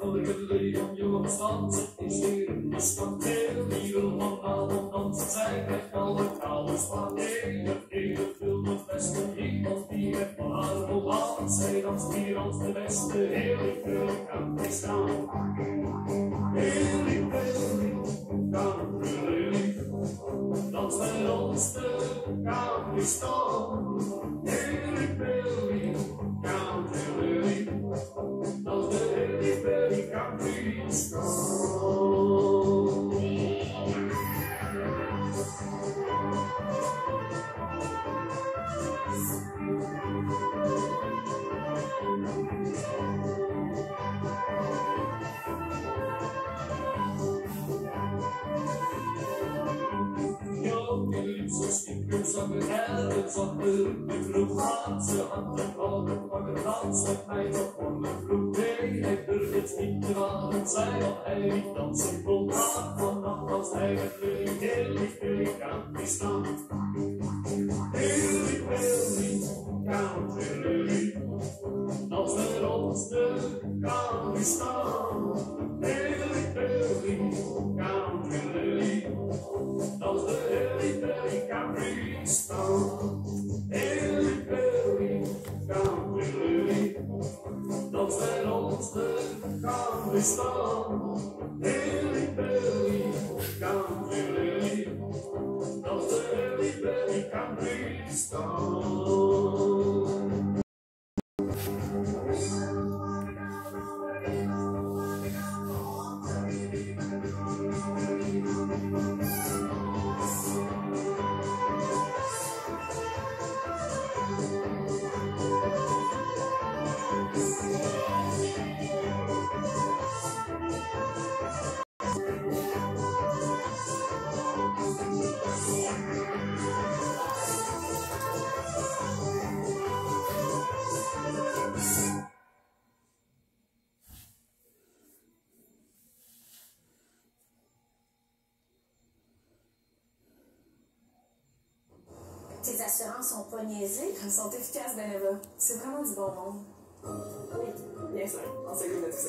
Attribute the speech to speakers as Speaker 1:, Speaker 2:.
Speaker 1: Voor de jullie om jonge stand is hier een misstand heel Zij dat hier als de beste heel ik kan aan mij staan. Heel ik wil dat zijn ons te gaan bestaan. Heel ik wil dat de heel ik wil gaan. som en hade som bud Vi floranser att en rad och en dans med mig och håller flodväg efter det smittevaren säger hej De som går fram från nattens lägenhet Heligt elegant i stamp kan staan. Hele berry kan lily. Dat de hele berry
Speaker 2: Tes assurances sont pas niaisées.
Speaker 3: Elles sont efficaces, Beneva. C'est vraiment du bon monde.
Speaker 2: Oui.
Speaker 3: Bien sûr, on s'occupe de tout ça.